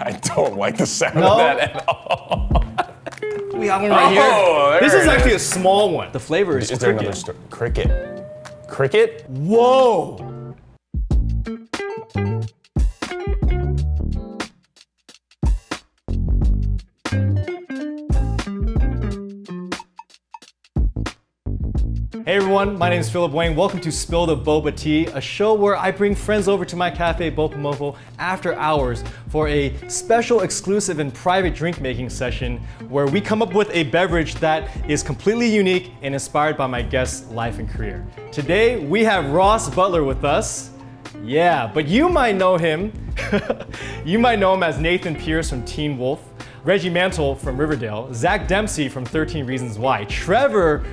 I don't like the sound No? of that at all. We have one right Oh, here. This is it actually a small one. The flavor is, Is there cricket. another story? Cricket. Cricket? Whoa! Everyone, my name is Philip Wang. Welcome to Spill the Boba Tea, a show where I bring friends over to my cafe Bopomofo after hours for a special, exclusive, and private drink making session where we come up with a beverage that is completely unique and inspired by my guest's life and career. Today we have Ross Butler with us. Yeah, but you might know him. you might know him as Nathan Pierce from Teen Wolf, Reggie Mantle from Riverdale, Zach Dempsey from 13 Reasons Why, Trevor,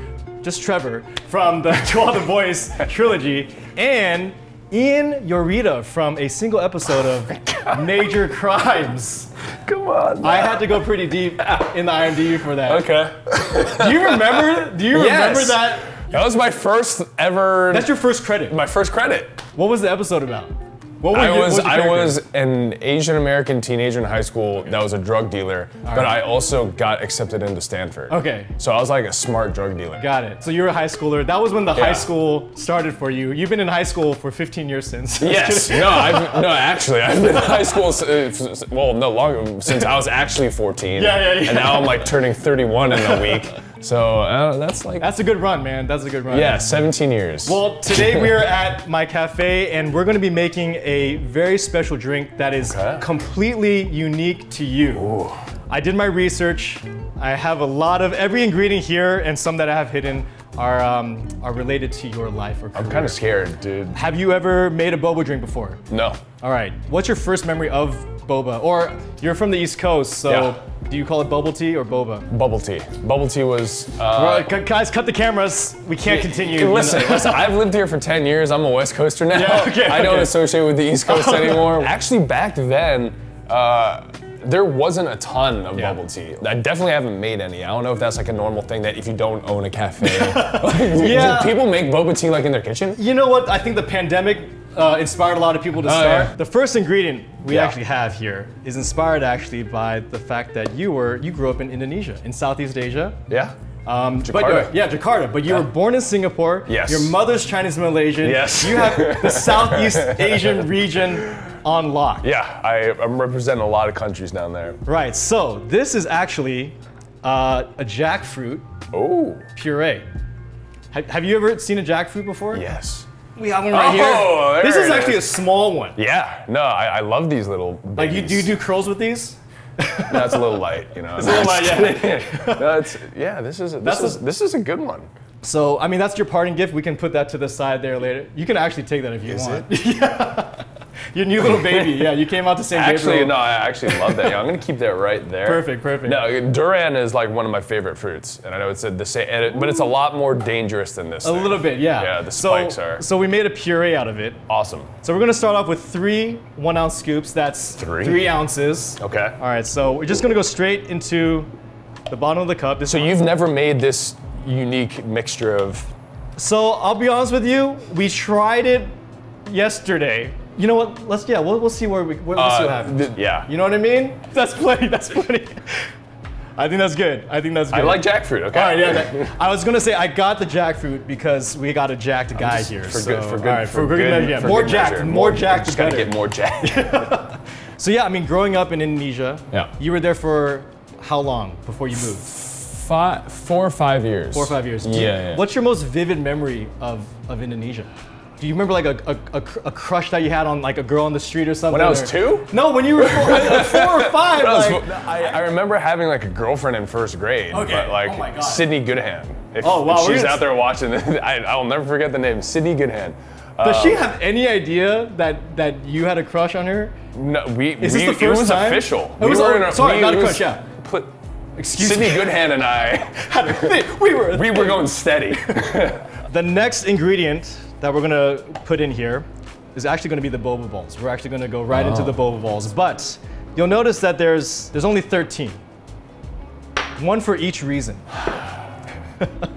just Trevor, from the To All the Boys trilogy, and Ian Yorita from a single episode of Major Crimes. Come on. I had to go pretty deep in the IMDb for that. Okay. Do you remember? Do you remember that? That was my first ever. That's your first credit. my first credit. What was the episode about? What were I was I was an Asian American teenager in high school that was a drug dealer, but I also got accepted into Stanford. Okay. So I was like a smart drug dealer. Got it. So you were a high schooler. That was when the high school started for you. You've been in high school for 15 years since. Yes. no. I've, no. Actually, I've been in high school. uh, Well, no longer since I was actually 14. Yeah, yeah, yeah. And now I'm like turning 31 in a week. So uh, that's like That's a good run, man. That's a good run. yeah, 17 years. Well, today we are at my cafe and we're going to be making a very special drink that is Okay. completely unique to you. I did my research. I have a lot of every ingredient here and some that I have hidden are um, are related to your life or career. I'm kind of scared, dude. Have you ever made a boba drink before? No. All right. What's your first memory of boba? Or you're from the East Coast, so Yeah. do you call it bubble tea or boba? Bubble tea. Bubble tea was. Uh, guys, cut the cameras. We can't continue. Listen, listen. I've lived here for 10 years. I'm a West Coaster now. Yeah, okay, I don't okay. associate with the East Coast anymore. Actually, back then, uh, there wasn't a ton of Yeah. bubble tea. I definitely haven't made any. I don't know if that's like a normal thing that if you don't own a cafe, like, Yeah. do people make boba tea like in their kitchen? You know what? I think the pandemic uh, inspired a lot of people to start. Oh, yeah. The first ingredient we Yeah. actually have here is inspired actually by the fact that you were you grew up in Indonesia, in Southeast Asia. Yeah. Um, But Jakarta. you're- yeah, Jakarta. But you were born in Singapore. Yes. Your mother's Chinese Malaysian. Yes. You have the Southeast Asian region on lock. Yeah, I, I'm representing a lot of countries down there. Right. So this is actually uh, a jackfruit Oh, puree. Have, have you ever seen a jackfruit before? yes. We have one right Oh, here. This is actually is. a small one. Yeah, no, I, I love these little. Like you do you do curls with these? That's a little light, you know. a little light, yeah. no, it's, yeah, this is a, this That's is a- this is a good one. So I mean that's your parting gift. We can put that to the side there later. You can actually take that if you Is want. yeah. Your new little baby. Yeah, you came out to St. Actually, no, I actually love that. Yeah, I'm gonna keep that right there. Perfect, perfect. No, Durian is like one of my favorite fruits, and I know it's a, the same, and it, but it's a lot more dangerous than this. A little bit, yeah. Yeah, the so, spikes are So we made a puree out of it. awesome. So we're gonna start off with three one ounce scoops. That's Three? three ounces. Okay. All right. So we're just gonna go straight into the bottom of the cup. So you've never made this unique mixture of So I'll be honest with you, we tried it yesterday. You know what? Let's yeah, we'll, we'll see where we we'll see what uh, happens. yeah. You know what I mean? That's plenty. That's plenty. I think that's good. I think that's good. I like jackfruit. Okay. All right, yeah. that- I was gonna say I got the jackfruit because we got a jacked guy here. for so, good, for good, all right, for, good, good, measure, yeah. for more good jacked, measure. more jacked. Just gotta get more jacked. So yeah, I mean, growing up in Indonesia, Yeah. you were there for how long before you moved? Five, four or five years. Four or five years. Yeah, yeah. What's your most vivid memory of, of Indonesia? Do you remember like a, a, a, a crush that you had on like a girl on the street or something? When I was or- two? No, when you were four, like, four or five. I, like- I, I remember having like a girlfriend in first grade, Okay. but like Oh. Sydney Goodhand. If, Oh, wow, if she's out there watching, I, I'll never forget the name, Sydney Goodhand. Does Uh, she have any idea that that you had a crush on her? No, we. Is we, this the It first was time? official. It was- we were in a, sorry, we, not a it crush, yeah. Put, Excuse me. Sydney me. Goodhand and I, we were. we were going steady. The next ingredient that we're gonna put in here is actually gonna be the boba balls. We're actually gonna go right into the oh. boba balls, but you'll notice that there's there's only 13. One for each reason.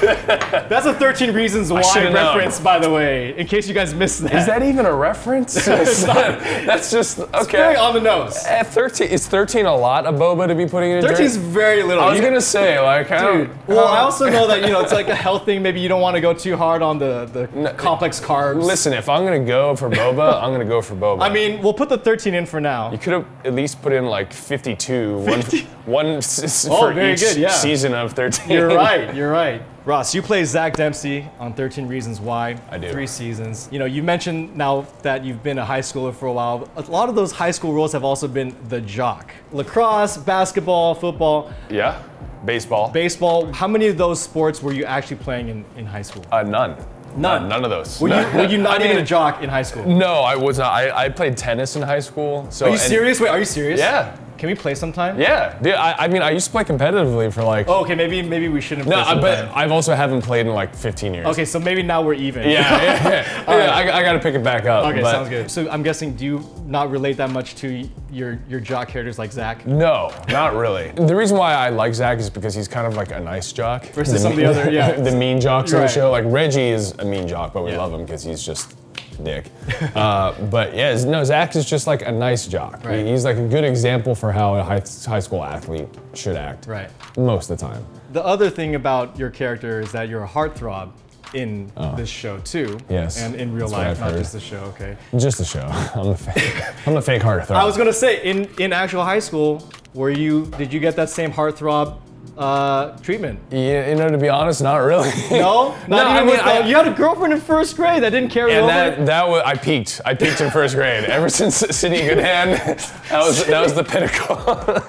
That's a 13 Reasons Why should've known. reference, by the way, in case you guys missed that. Is that even a reference? That's just okay. very on the nose? Eh, 13 is 13 a lot of boba to be putting in a 13 is very little. I was You- gonna say like I Dude, don't, well, I also know that you know it's like a health thing. Maybe you don't want to go too hard on the the complex carbs. listen. If I'm gonna go for boba, I'm gonna go for boba. I mean, we'll put the 13 in for now. you could have at least put in like 52, one, one s- s- Oh, for very each good, yeah. season of 13. You're right. You're right. Ross, you play Zach Dempsey on 13 Reasons Why. I do. Three seasons. You know, you mentioned now that you've been a high schooler for a while. A lot of those high school roles have also been the jock. Lacrosse, basketball, football, Yeah. Baseball. baseball. How many of those sports were you actually playing in, in high school? uh, none. None. None of those. Were you, were you not I even a jock in high school? No, I was not. I, I played tennis in high school. So Are you serious? Wait, are you serious? Yeah. Can we play sometime? Yeah, dude. I, I mean, I used to play competitively for like. Oh, okay, maybe maybe we shouldn't. no, play I, but I've also haven't played in like 15 years. Okay, so maybe now we're even. Yeah, yeah, yeah. Yeah, I, I got to pick it back up. Okay, but sounds good. So I'm guessing, do you not relate that much to your your jock characters like Zach? No, not really. The reason why I like Zach is because he's kind of like a nice jock. Versus some of the other- yeah. the mean jocks Right. the show. Like Reggie is a mean jock, but we Yeah. love him because he's just dick. uh, but yeah, no, Zach is just like a nice jock. He- Right. He's like a good example for how a high, high school athlete should act. Right. Most of the time. The other thing about your character is that you're a heartthrob in this show too. Oh. Yes, And in real that's life, not heard. just the show. Okay. Just the show. I'm a fake. I'm a fake heartthrob. I was gonna say, in in actual high school, were you did you get that same heartthrob uh, treatment? Yeah, you know, to be honest, not really. No, not No, even I mean, with, I- uh, you had a girlfriend in first grade that didn't carry And over. that that was I peaked. I peaked in first grade. Ever since City in Good that was that was the pinnacle.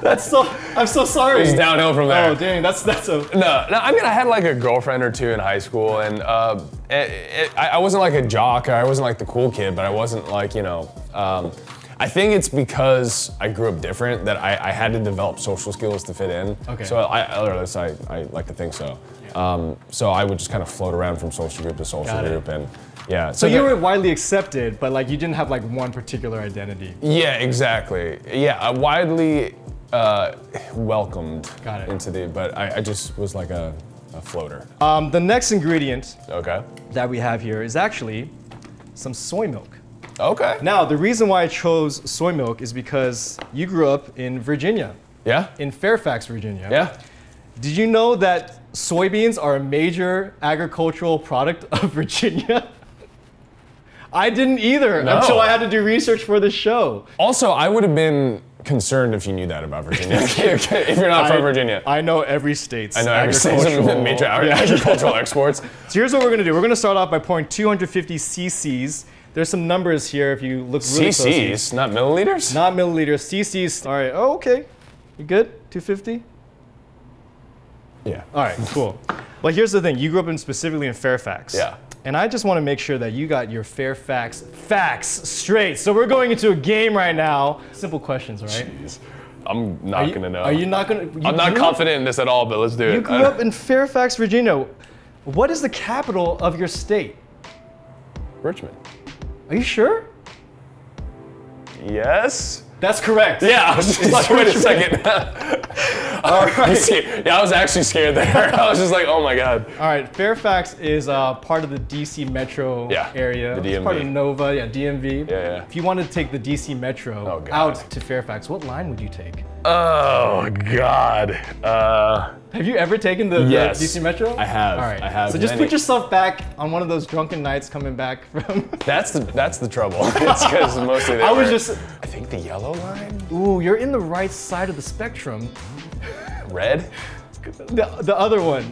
that's so. I'm so sorry. it's downhill from there. Oh dang, that's that's a. No, no. I mean, I had like a girlfriend or two in high school, and uh, it, it, I I wasn't like a jock. Or I wasn't like the cool kid, but I wasn't like you know. Um, I think it's because I grew up different that I, I had to develop social skills to fit in. Okay. So I, or at least I, I like to think so. Um, so I would just kind of float around from social group to social group, and yeah. So you that- were widely accepted, but like you didn't have like one particular identity. Yeah, exactly. Yeah, uh, widely uh, welcomed Got it. into the, but I, I just was like a, a floater. Um, the next ingredient Okay. that we have here is actually some soy milk. Okay. Now, the reason why I chose soy milk is because you grew up in Virginia, Yeah. in Fairfax, Virginia. Yeah. Did you know that soybeans are a major agricultural product of Virginia? I didn't either No. until I had to do research for the show. Also, I would have been concerned if you knew that about Virginia. if you're not from Virginia. I know every state's I know every state's major Yeah. agricultural exports. So here's what we're gonna do. We're gonna start off by pouring 250 cc's. There's some numbers here if you look really closely. CCs, not milliliters? Not milliliters, cc's. All right, oh, okay. You good? 250? Yeah. All right, cool. Well, here's the thing. You grew up in specifically in Fairfax. Yeah. And I just want to make sure that you got your Fairfax facts straight. So we're going into a game right now. Simple questions, right? Jeez. I'm not You- gonna know. Are you not gonna? you I'm not confident in this at all, but let's do it. You grew up in Fairfax, Virginia. What is the capital of your state? Richmond. Are you sure? Yes. That's correct. Yeah, I was just like, wait a second. All You right. see- yeah, I was actually scared there. I was just like, oh my god. All right. Fairfax is uh, part of the DC Metro Yeah, area. the It's part of DMV. Nova, yeah, DMV. Yeah, yeah. If you wanted to take the DC Metro Oh, out to Fairfax, what line would you take? Oh god. Uh, Have you ever taken the, the DC Metro? I have, All right. I have So just many. put yourself back on one of those drunken nights coming back from. that's the that's the trouble. it's because mostly they I was just. I think the yellow line, Ooh, you're in the right side of the spectrum. red, The, the other one.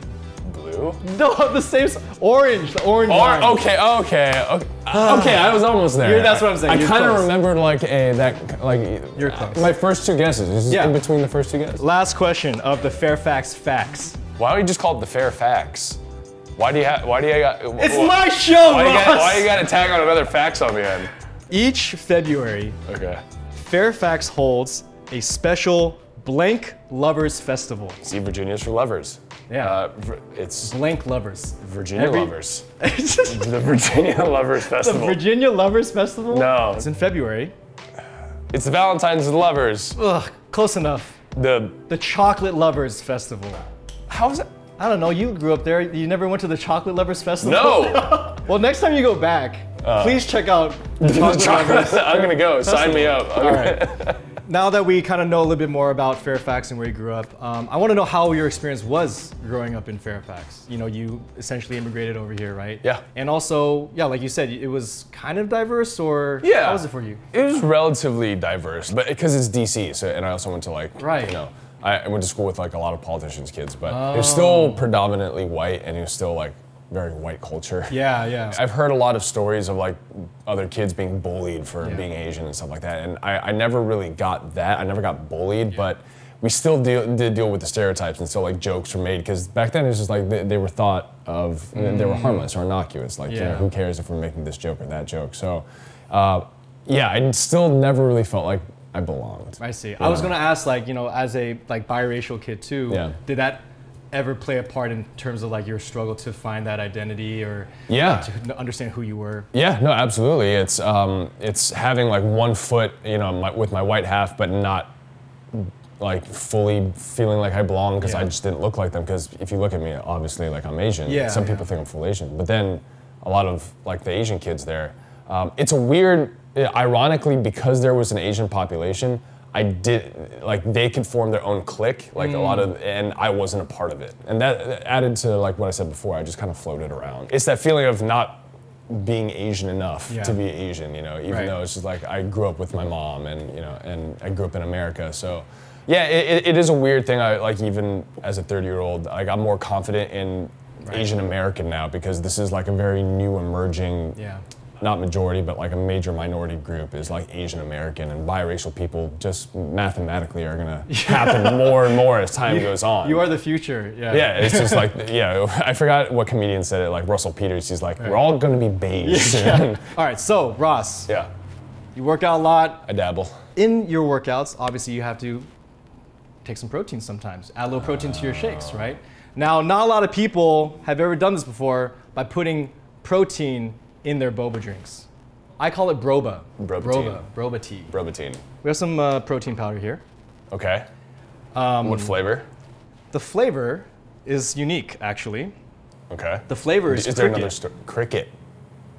Blue. No, the same. Orange. The orange Or line. okay, okay, okay. Ah. okay, I was almost there. You're- that's what I'm saying, I kind of remembered like a that like You're close. my first two guesses. This is Yeah. in between the first two guesses. Last question of the Fairfax facts. Why don't you just call it the Fairfax? Why do you have? Why do you got? It's wh- my show, Why you, Ross. got, why you got to tag on another fax on the end? Each February, Okay. Fairfax holds a special Blank Lovers Festival. See, Virginia's for lovers. Yeah. Uh, it's Blank Lovers. Virginia Every- lovers. The Virginia Lovers Festival. the Virginia Lovers Festival? No. It's in February. it's the Valentine's lovers. Ugh, close enough. The The Chocolate Lovers Festival. how is it? I don't know. You grew up there. You never went to the Chocolate Lovers Festival. No. well, next time you go back, please check out the Chocolate Lovers. I'm gonna go. Sign me up. All right. Now that we kind of know a little bit more about Fairfax and where you grew up, um, I want to know how your experience was growing up in Fairfax. You know, you essentially immigrated over here, right? Yeah. And also, yeah, like you said, it was kind of diverse, or Yeah. how was it for you? It was relatively diverse, but because it's DC, so and I also went to like Right. you know I, I went to school with like a lot of politicians' kids, but it was still predominantly white, and it was still like very white culture. Yeah, yeah. I've heard a lot of stories of like other kids being bullied for Yeah. being Asian and stuff like that, and I, I never really got that. I never got bullied, but we still deal, did deal with the stereotypes, and still like jokes were made because back then it was just like they, they were thought of they were harmless or innocuous. Like you know, Mm. Who cares if we're making this joke or that joke? So, uh, yeah, I still never really felt like I belonged. I see. I was gonna ask, like, you know, as a like biracial kid too, Yeah. did that ever play a part in terms of like your struggle to find that identity or Yeah. to understand who you were? Yeah, no, absolutely. It's um, it's having like one foot, you know, my, with my white half, but not like fully feeling like I belong because I just didn't look like them. Because if you look at me, obviously, like I'm Asian. Yeah, Some yeah. people think I'm full Asian, but then a lot of like the Asian kids there, um, it's a weird. Ironically, because there was an Asian population, I did like they could form their own clique, like a lot Mm. of, and I wasn't a part of it, and that added to like what I said before. I just kind of floated around. It's that feeling of not being Asian enough Yeah. to be Asian, you know, even Right. though it's just like I grew up with my mom and you know, and I grew up in America, so yeah, it, it- is a weird thing. I like even as a 30 year old, like I'm more confident in Asian American now because this is like a very new emerging, Yeah. Not majority, but like a major minority group is like Asian American and biracial people just mathematically are gonna happen more and more as time goes on. You are the future. Yeah. Yeah, it's just like yeah. I forgot what comedian said it. Like Russell Peters, he's like, we're all gonna be beige. Yeah. All right. So Ross, yeah, you work out a lot. I dabble. In your workouts, obviously you have to take some protein sometimes. Add a little protein to your shakes, oh. right? Now, not a lot of people have ever done this before by putting protein in their boba drinks. I call it broba. Broba Broba. tea. Broba tea. Brobotine. We have some uh, protein powder here. Okay. Um, what flavor? The flavor is unique, actually. Okay. The flavor is, Is there cricket. another sto- cricket?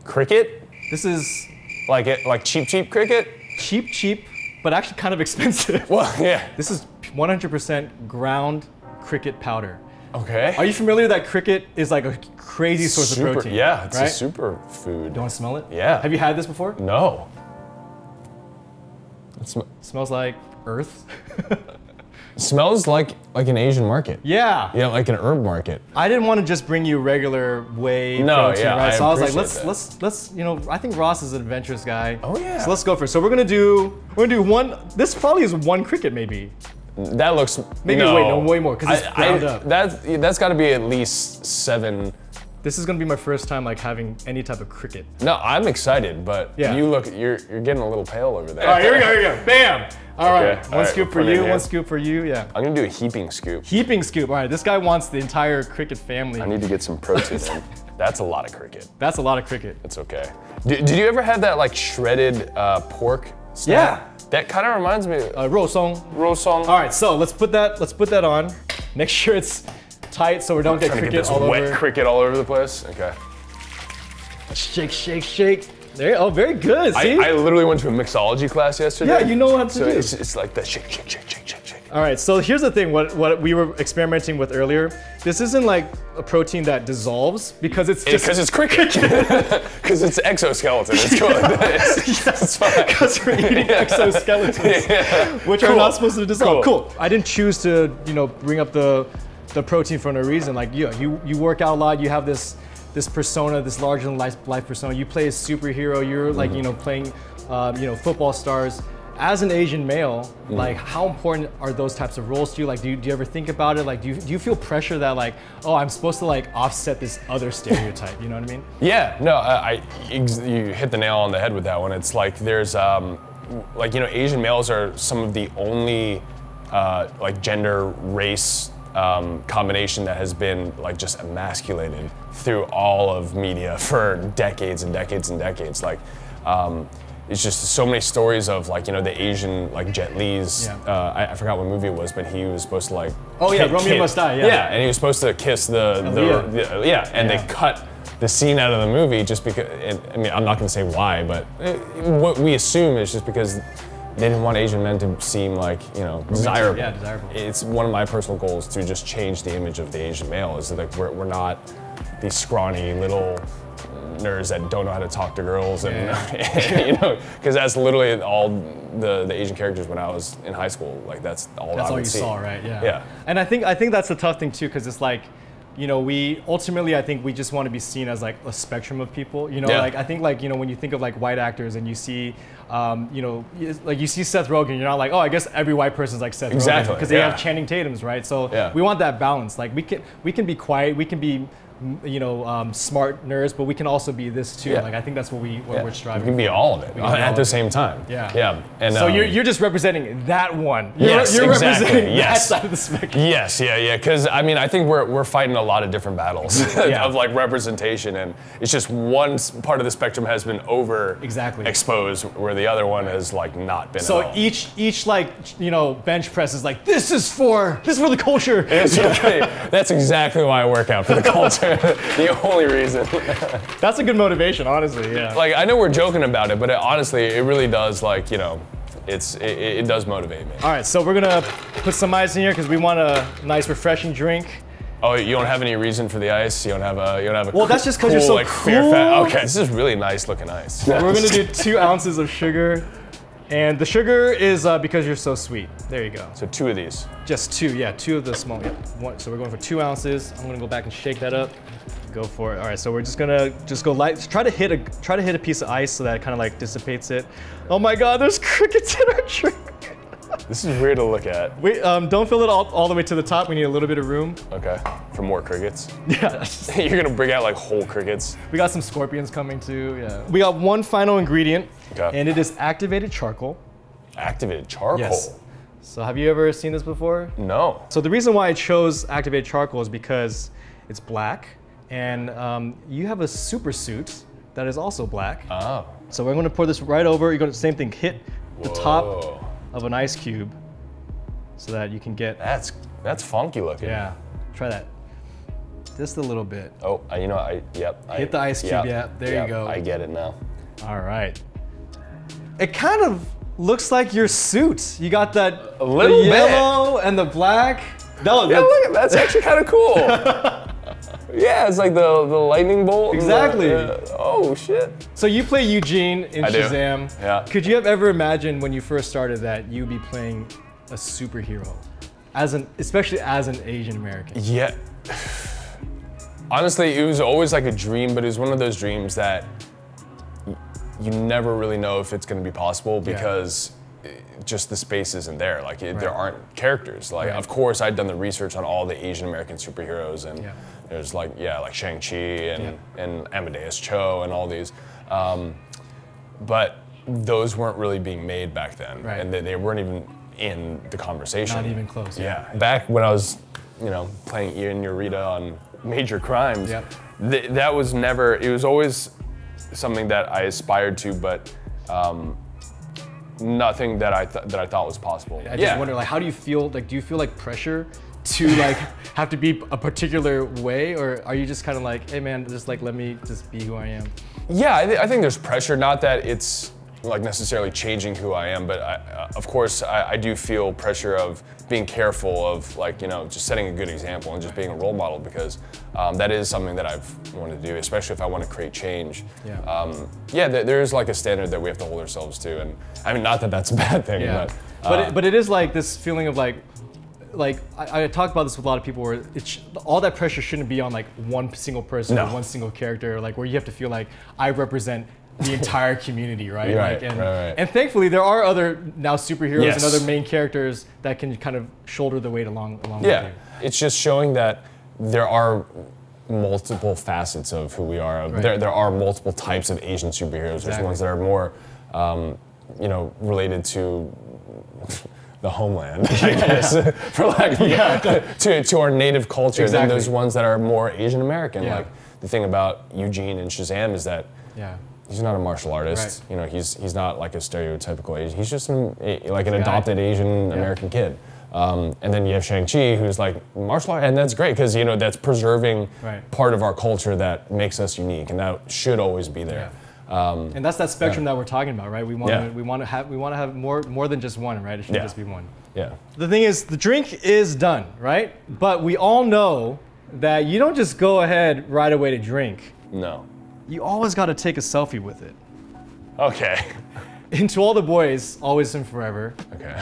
Cricket? This is Like it? Like cheap, cheap cricket? cheap, cheap, but actually kind of expensive. Well, yeah. This is 100% ground cricket powder. Okay. Are you familiar that cricket is like a crazy source super, of protein? Yeah, it's right? a super food. You want to smell it? Yeah. Have you had this before? no. It sm- smells like earth. smells like like an Asian market. yeah. Yeah, like an herb market. I didn't want to just bring you regular whey No, protein, yeah, right? I so I was like, let's that. let's let's you know, I think Ross is an adventurous guy. Oh, yeah. So let's go for it. So we're gonna do we're gonna do one. This probably is one cricket maybe. That looks Maybe no. wait, no, way more, 'cause it's I- I- up. That's that's got to be at least seven. This is gonna be my first time like having any type of cricket. No, I'm excited, but Yeah. you look you're you're getting a little pale over there. All right, here we go, here we go. Bam! All right, Okay, one all right, scoop for we'll put it you, one scoop for you. Yeah. I'm gonna do a heaping scoop. Heaping scoop. All right, this guy wants the entire cricket family. I need to get some protein in. That's a lot of cricket. That's a lot of cricket. It's okay. Did, did you ever have that like shredded uh, pork? Snack? Yeah. That kind of reminds me of Uh, rousong. rousong. All right, so let's put that let's put that on. Make sure it's tight so we don't get Trying to cricket get this all wet over. cricket all over the place. Okay. Shake, shake, shake. There. you- Oh, very good. I, See. I literally went to a mixology class yesterday. Yeah, you know what to so do. It's, it's like the shake, shake, shake, shake, shake, shake. All right. So here's the thing. What what we were experimenting with earlier. This isn't like a protein that dissolves because it's just Because it's cricket. Because it's exoskeleton. It's it's fine. because we're eating exoskeletons, Yeah. which are not supposed to dissolve. Cool. Cool. I didn't choose to, you know, bring up the the protein for no reason. Like you, you you work out a lot. You have this this persona, this larger than life, life persona. You play a superhero. You're like you know playing, um, you know, football stars. As an Asian male, like how important are those types of roles to you? Like, do you, do you ever think about it? Like, do you, do you feel pressure that like, oh, I'm supposed to like offset this other stereotype? You know what I mean? Yeah, no, I, I you hit the nail on the head with that one. It's like there's, um, like you know, Asian males are some of the only, uh, like gender race um, combination that has been like just emasculated through all of media for decades and decades and decades. Like, um, it's just so many stories of like you know the Asian like Jet Li's. Yeah. Uh, I, I forgot what movie it was, but he was supposed to like. Oh, yeah, Romeo ki- Must Die, yeah. Yeah, and he was supposed to kiss the, the, Aaliyah. the yeah, and Yeah. they cut the scene out of the movie just because. And, I mean, I'm not going to say why, but uh, what we assume is just because they didn't want Asian men to seem like you know desirable. yeah, desirable. It's one of my personal goals to just change the image of the Asian male. Is that like we're, we're not these scrawny little nerds that don't know how to talk to girls and you know because that's literally all the, the Asian characters when I was in high school. Like that's all That's I all you see. saw, right? Yeah. Yeah. And I think I think that's the tough thing too, because it's like, you know, we ultimately I think we just want to be seen as like a spectrum of people. You know, Yeah. like I think like you know when you think of like white actors and you see, um, you know, like you see Seth Rogen, you're not like, oh, I guess every white person's like Seth Rogen Exactly, because they yeah. have Channing Tatum's, right? So Yeah. we want that balance. Like we can we can be quiet, we can be. You know, um, smart nerds, but we can also be this too. Yeah. Like I think that's what we what Yeah. we're striving. We can be all of it all at the it. same time. Yeah. Yeah. And So um, you're, you're just representing that one. You're, Yes, you're exactly, representing yes. that side of the spectrum. Yes, yeah, yeah. Because I mean, I think we're we're fighting a lot of different battles Yeah. of like representation, and it's just one part of the spectrum has been over Exactly. exposed, where the other one has like not been. So each each like you know bench press is like this is for this is for the culture. It's okay. That's exactly why I work out for the culture. the only reason. That's a good motivation, honestly. Yeah. like I know we're joking about it, but it, honestly, it really does. Like you know, it's it, it it does motivate me. All right, so we're gonna put some ice in here because we want a nice refreshing drink. Oh, you don't have any reason for the ice. You don't have a. You don't have a. Well, that's just 'cause you're so like, fair cool. fat. Okay, this is really nice looking ice. We're gonna do two ounces of sugar, and the sugar is uh, because you're so sweet. There you go. So two of these. Just two, yeah, two of the small. Yeah, one. So we're going for two ounces. I'm gonna go back and shake that up. Go for it. All right, so we're just gonna just go light. Try to hit a try to hit a piece of ice so that it kind of like dissipates it. Oh my God, there's crickets in our drink. This is weird to look at. Wait, um, don't fill it all, all the way to the top. We need a little bit of room. Okay. For more crickets. Yeah. You're gonna bring out like whole crickets. we got some scorpions coming too. Yeah. We got one final ingredient, Okay. and it is activated charcoal. Activated charcoal. Yes. So have you ever seen this before? No. So the reason why I chose activated charcoal is because it's black, and um, you have a super suit that is also black. Oh. So we're going to pour this right over. You're to same thing, hit the top Whoa. Of an ice cube, so that you can get. That's that's funky looking. Yeah. Try that. Just a little bit. Oh, I- you know, I yep. I, Hit the ice cube, yeah, there you go. I get it now. All right. It kind of looks like your suit. You got that A little bit. yellow and the black. No, Yeah, that's- look that's actually kind of cool. yeah, it's like the the lightning bolt. and the- Exactly. oh shit. So you play Eugene in I do. Shazam. Yeah. Could you have ever imagined when you first started that you'd be playing a superhero, as an especially as an Asian American? Yeah. Honestly, it was always like a dream, but it was one of those dreams that you never really know if it's going to be possible because eh, just the space isn't there. Like it, there aren't characters. Like Right. of course I'd done the research on all the Asian American superheroes, and Yeah. there's like yeah, like Shang Chi and and Amadeus Cho and all these, um, but those weren't really being made back then, Right. and they, they weren't even in the conversation. Not even close. Yeah. Back when I was, you know, playing Ian Urita on Major Crimes, Yep. th- that was never, it was always something that I aspired to, but um, nothing that I, th- that I thought was possible. I just yeah. wonder, like, how do you feel? Like, do you feel like pressure to like have to be a particular way, or are you just kind of like, hey man, just like let me just be who I am? Yeah, I, th- I think there's pressure. Not that it's like necessarily changing who I am, but I, uh, of course I, I do feel pressure of being careful of like you know just setting a good example and just being a role model because um, that is something that I've wanted to do, especially if I want to create change. Yeah. Um, yeah, th- there is like a standard that we have to hold ourselves to, and I mean not that that's a bad thing, Yeah. but. But uh, it, but it is like this feeling of like. Like I, I talk about this with a lot of people, where it sh- all that pressure shouldn't be on like one single person or one single character, like where you have to feel like I represent the entire community, right? Right, Like, and, right, right. and thankfully there are other now superheroes Yes. and other main characters that can kind of shoulder the weight along along Yeah, with you. it's just showing that there are multiple facets of who we are. Right. There, there are multiple types of Asian superheroes. There's ones that are more, um, you know, related to the homeland, I guess, for lack of yeah. to, to our native culture. And then Exactly. there's ones that are more Asian American. Yeah. Like the thing about Eugene and Shazam is that Yeah. He's not a martial artist. Right. You know, he's he's not like a stereotypical Asian. He's just an, a, like an adopted Asian American kid. Um, and then you have Shang Chi, who's like martial art, and that's great because you know that's preserving Right. part of our culture that makes us unique, and that should always be there. Um, And that's that spectrum that we're talking about, right? We want to we want to have we want to have more more than just one, right? It shouldn't Yeah. just be one. yeah. The thing is, the drink is done, right? But we all know that you don't just go ahead right away to drink. No. You always got to take a selfie with it. Okay. And to all the boys, always and forever, Okay.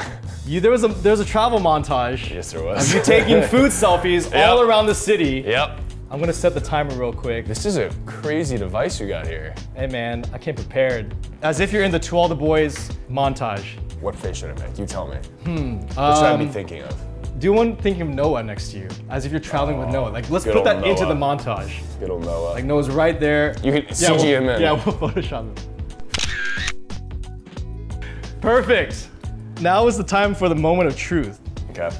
you there was a there's a travel montage Yes, there was. of you taking food selfies all around the city. Yep. I'm gonna set the timer real quick. This is a crazy device you got here. Hey man, I came prepared. As if you're in the To All the Boys montage. What face should I make? You tell me. Hmm. What should I be Um, thinking of? Do one thinking of Noah next to you, as if you're traveling with Noah. Like let's good put old that into the montage. Good old Noah. Like Noah's right there. you can Yeah, CG we'll, him in. Yeah, we'll Photoshop him. Perfect. Now is the time for the moment of truth. Okay.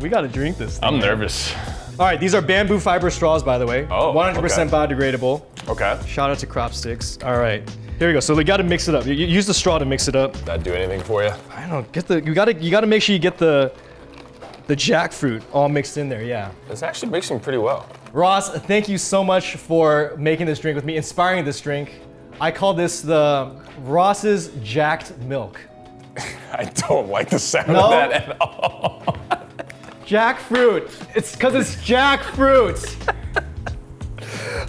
We gotta drink this. Thing. I'm nervous. All right, these are bamboo fiber straws, by the way. Oh, 100% okay. biodegradable. Okay. Shout out to Crop Sticks. All right, here we go. So we gotta mix it up. You, you use the straw to mix it up. That do anything for you? I don't know. Get the. You gotta. You gotta make sure you get the. The jackfruit all mixed in there. Yeah. It's actually mixing pretty well. Ross, thank you so much for making this drink with me, inspiring this drink. I call this the Ross's Jacked Milk. I don't like the sound No? of that at all. Jackfruit. It's because it's jackfruit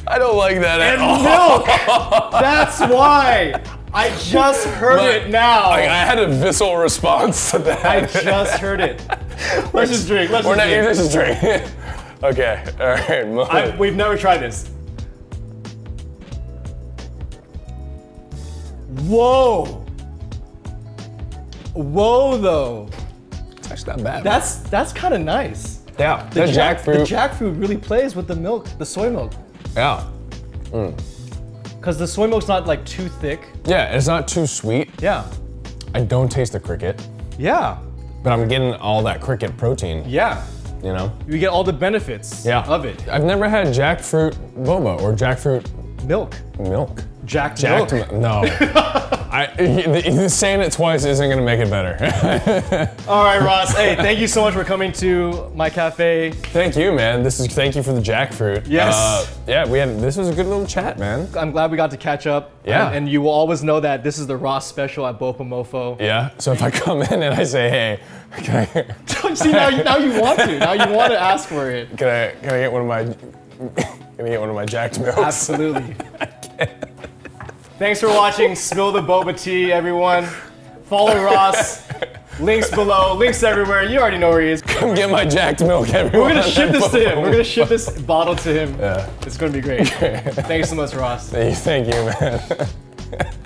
I don't like that at all. and milk. That's why. I just heard it now. Like, I had a visceral response to that. I just heard it. Let's just drink. Let's We're just not drink. using this drink. okay. All right. I, we've never tried this. Whoa. Whoa, though. it's actually not bad. That's that's kind of nice. yeah. The The jack- jackfruit. The jackfruit really plays with the milk, the soy milk, yeah. because the soy milk's not like too thick. Yeah. It's not too sweet. Yeah. I don't taste the cricket, Yeah. but I'm getting all that cricket protein. Yeah. You know. You get all the benefits Yeah. of it. I've never had jackfruit boba or jackfruit Milk. milk. Jacked, Jacked milk. milk. No. I, saying it twice isn't gonna make it better. All right, Ross. hey, thank you so much for coming to my cafe. thank you, man. This is thank you for the jackfruit. Yes. Uh, yeah, we had this was a good little chat, man. I'm glad we got to catch up. Yeah. And, and you will always know that this is the Ross special at Bopomofo. Yeah. So if I come in and I say, hey, can I, See, now you, now you want to. Now you want to ask for it. can I, can I get one of my, can I get one of my jacked milks? Absolutely. Thanks for watching Spill the Boba Tea, everyone. Follow Ross. Links below, links everywhere. You already know where he is. Come get my jacked milk, everyone. We're gonna ship this to him. We're gonna ship this bottle to him. Yeah. It's gonna be great. Thanks so much, Ross. Thank you, man.